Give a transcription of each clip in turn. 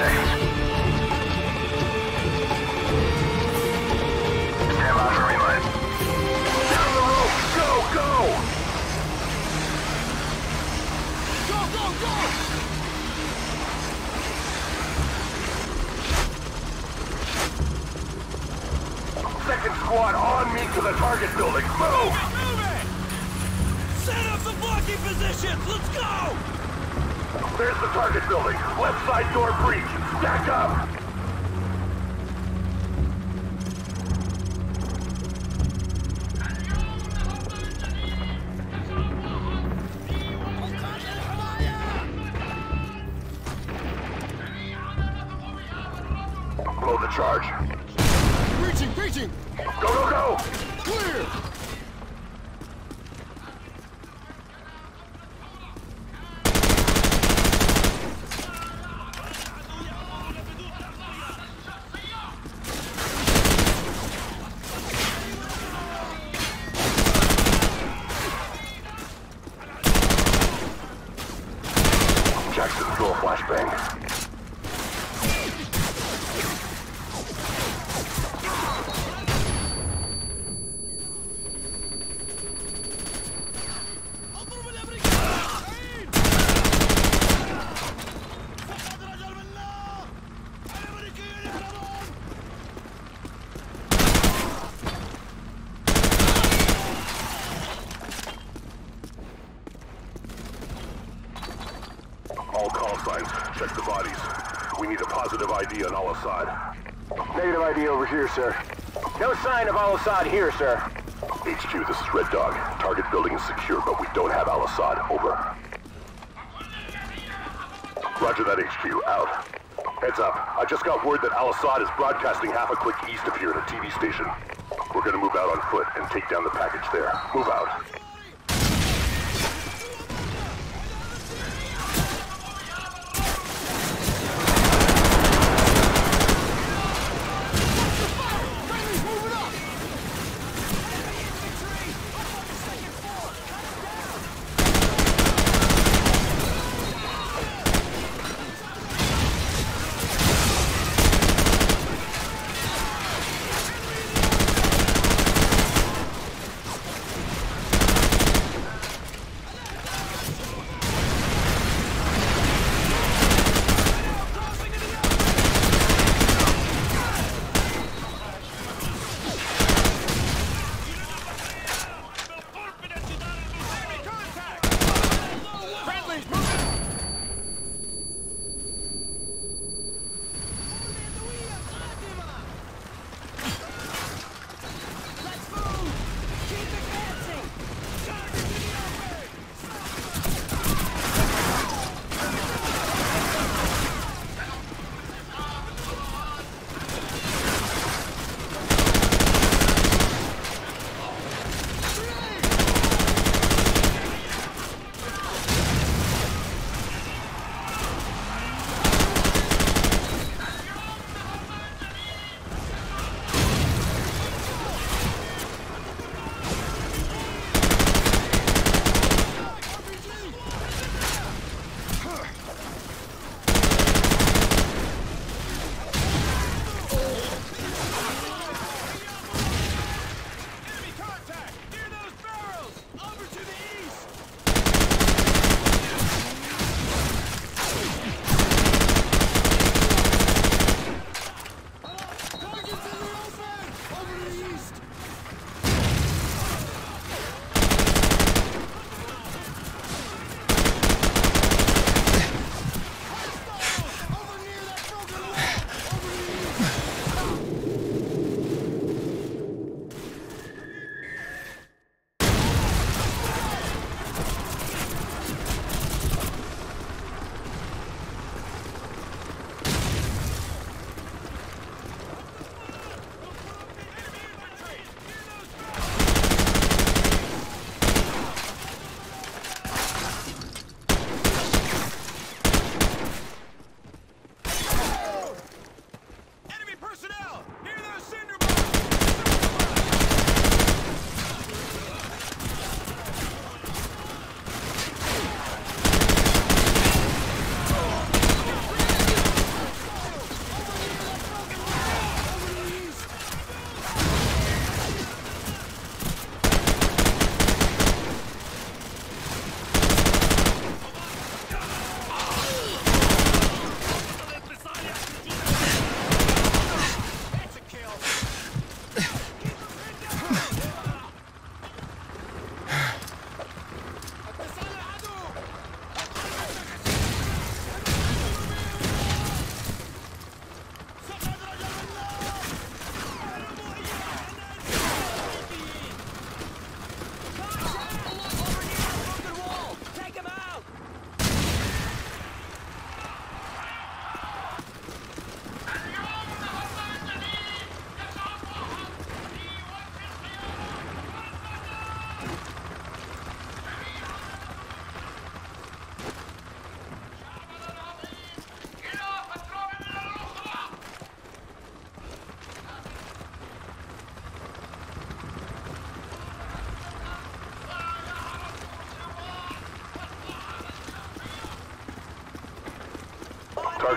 things. Charge. Breaching, breaching! Go, go, go! Clear! Signs. Check the bodies. We need a positive ID on Al-Assad. Negative ID over here, sir. No sign of Al-Assad here, sir. HQ, this is Red Dog. Target building is secure, but we don't have Al-Assad. Over. Roger that, HQ. Out. Heads up. I just got word that Al-Assad is broadcasting half a click east of here at a TV station. We're gonna move out on foot and take down the package there. Move out.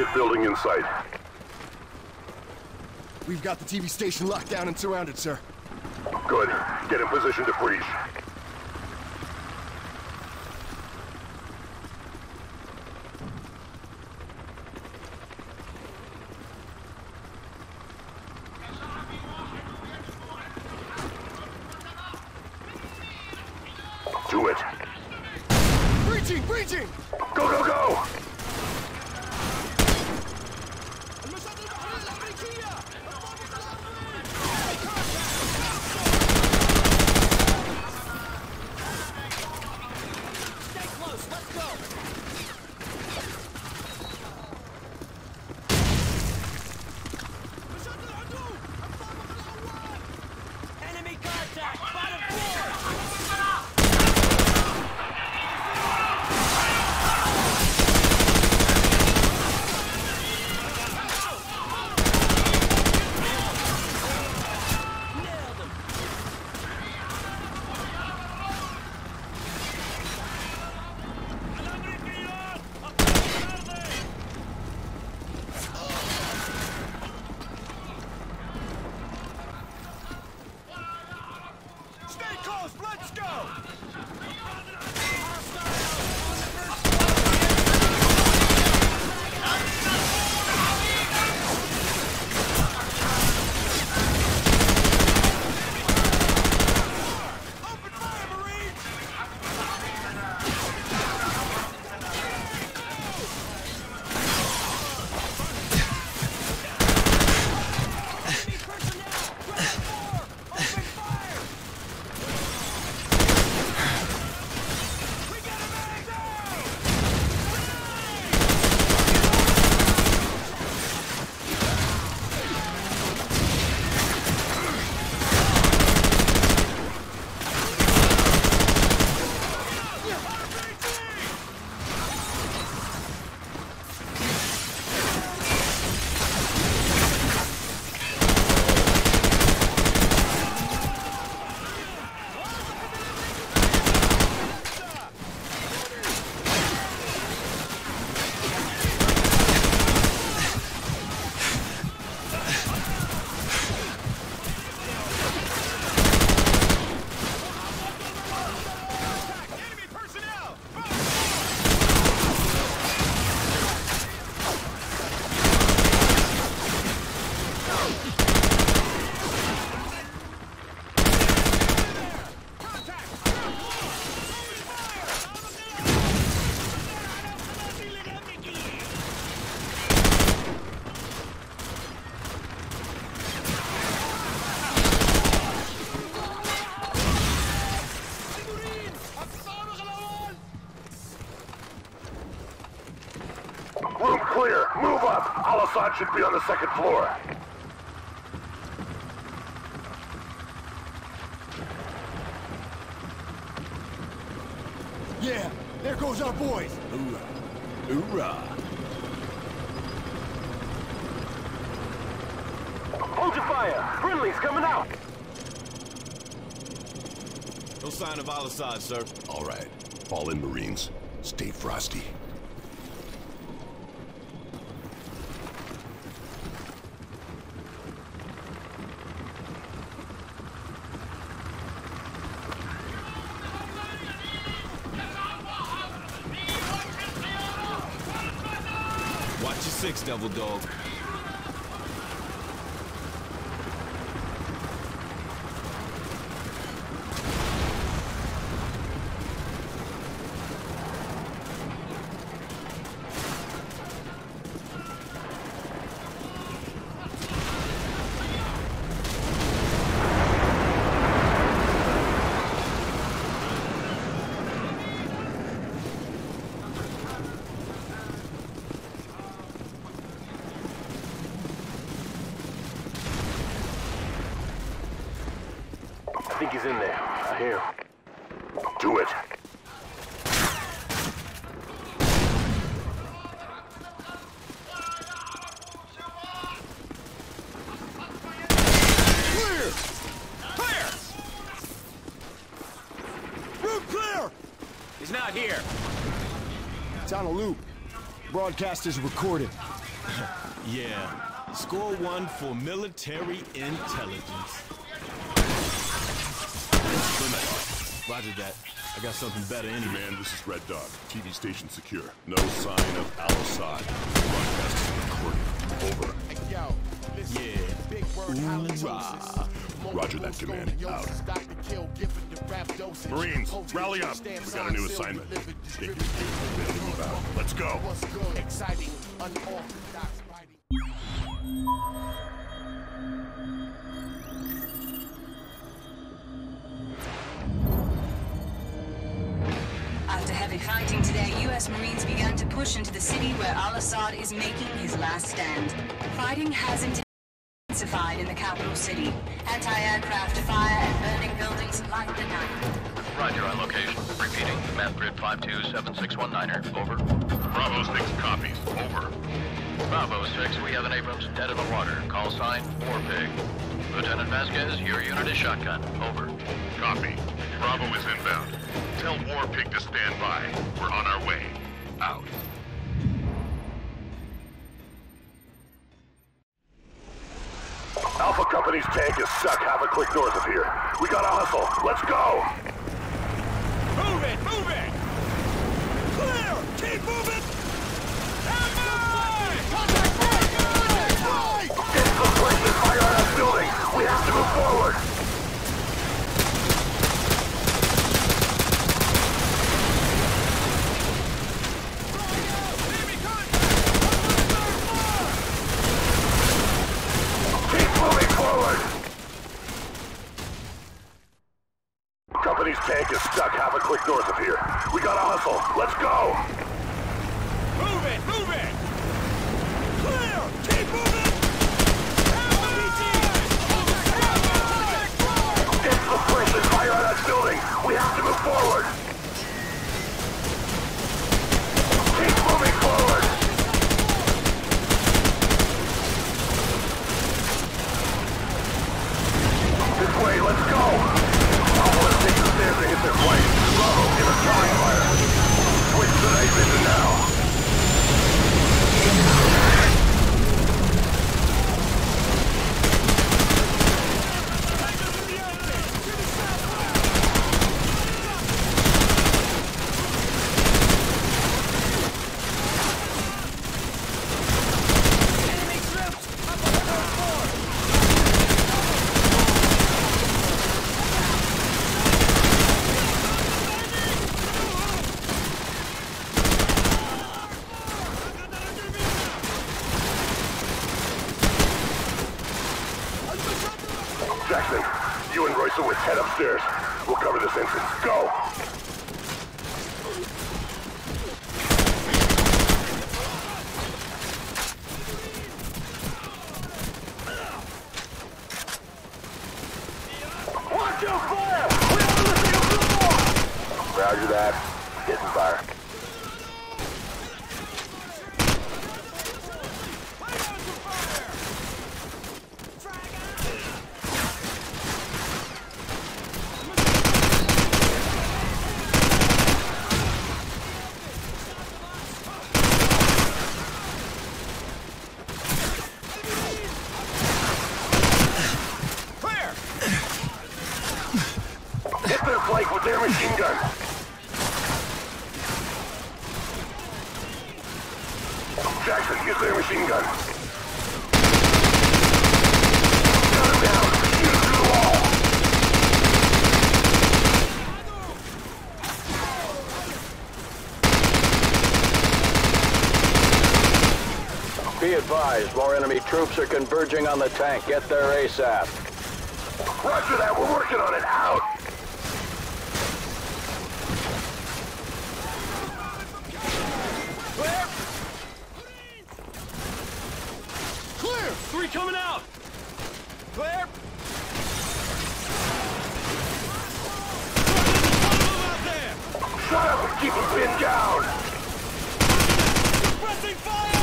Target building in sight. We've got the TV station locked down and surrounded, sir. Good. Get in position to breach. Do it. Breaching! Breaching! Floor. Yeah, there goes our boys! Hoorah. Hoorah. Hold your fire! Friendly's coming out! No sign of Al-Assad, sir. All right. Fall in, Marines. Stay frosty. Devil Dog. He's in there. I hear him. Do it. Clear! Clear! Room clear! He's not here. It's on a loop. Broadcast is recorded. Yeah, score one for military intelligence. Roger that. I got something better anyway. Man, this is Red Dog. TV station secure. No sign of Al-Assad. Broadcast is recorded. Over. Yo, listen. Yeah. Big word halitosis. Roger that, Command. Out. Marines, rally up. We got a new assignment. Take it. Ready to move out. Let's go. What's good? Exciting, unorthodox writing. Fighting today, U.S. Marines began to push into the city where al-Assad is making his last stand. Fighting has intensified in the capital city. Anti-aircraft fire and burning buildings light the night. Roger on location. Repeating. Map grid 527619er. Over. Bravo 6 copies. Over. Bravo 6, we have an Abrams dead in the water. Call sign, War Pig. Lieutenant Vasquez, your unit is shotgun. Over. Copy. Bravo is inbound. Tell War Pig to stand by. We're on our way. Out. Alpha Company's tank is stuck half a click north of here. We gotta hustle. Let's go! Roger that. Getting fire. Advised, more enemy troops are converging on the tank. Get there ASAP. Roger that. We're working on it. Out. Clear! Clear! Three coming out! Clear! Move out there! Shut up and keep them pinned down. Pressing fire!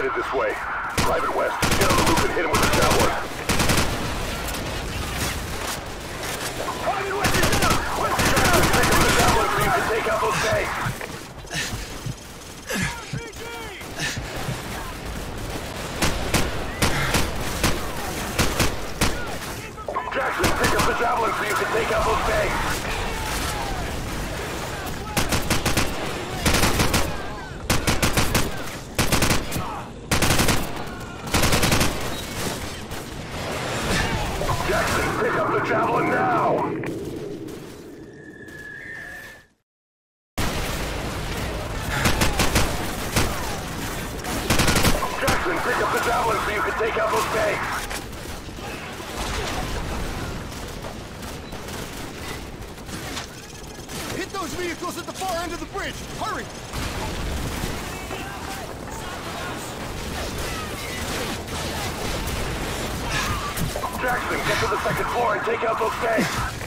headed this way. Private West, get on the roof and hit him with a javelin. pick up the javelin so you can take out those tanks. Hit those vehicles at the far end of the bridge! Hurry! Jackson, get to the second floor and take out those tanks!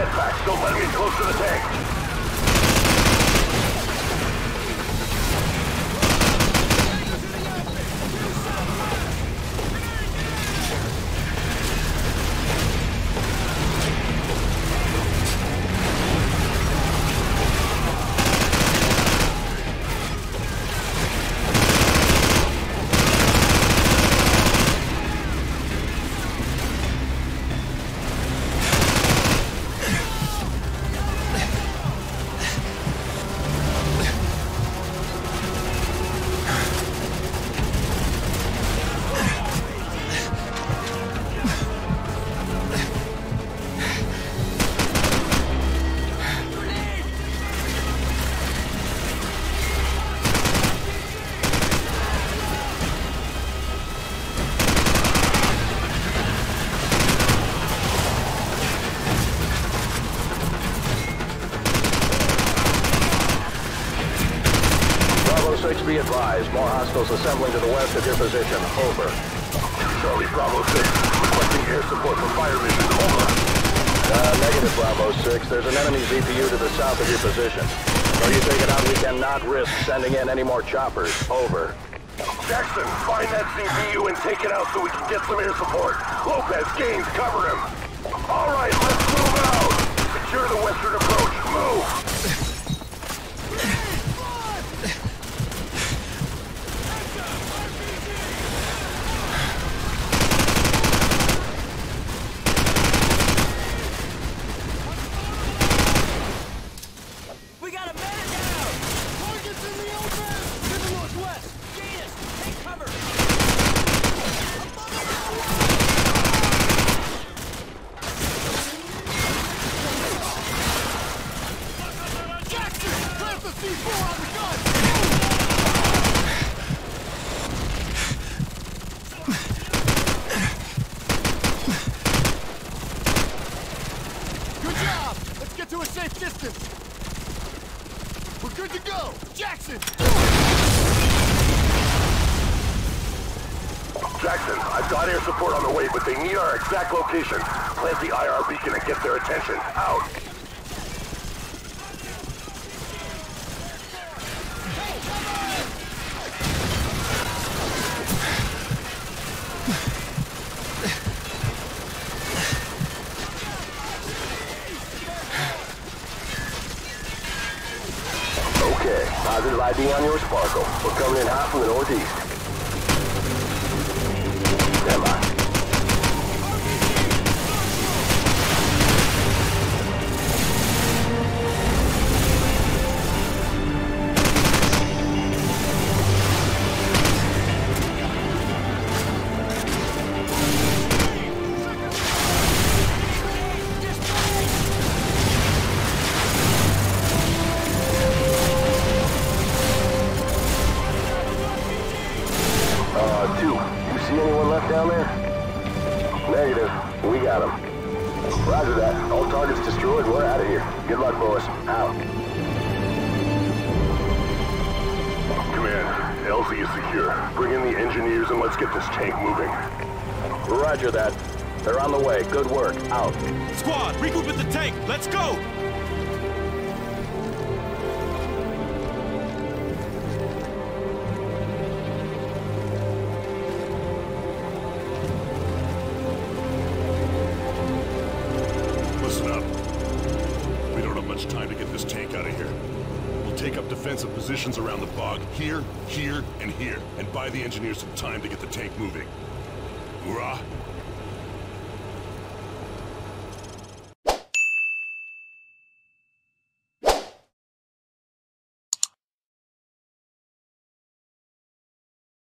setback, don't let me close to the tank. Position. Over. Charlie Bravo 6, requesting air support for fire mission. Over. Uh, negative, Bravo 6. There's an enemy ZPU to the south of your position. Until you take it out, we cannot risk sending in any more choppers. Over. Jackson, find that ZPU and take it out so we can get some air support. Lopez, Gaines, cover him. All right, let's move out. Secure the western approach. Move. We got a man down! Targets in the open! To the northwest! Gaines, take cover! Jackson! Plant the C4 on the gun! Good job! Let's get to a safe distance! We're good to go! Jackson! Jackson, I've got air support on the way, but they need our exact location. Plant the IR beacon and get their attention. Out. Okay, positive ID on your Sparkle. We're coming in hot from the northeast. Is secure. Bring in the engineers and let's get this tank moving. Roger that. They're on the way. Good work. Out. Squad, regroup at the tank. Let's go. And buy the engineers some time to get the tank moving. Hoorah!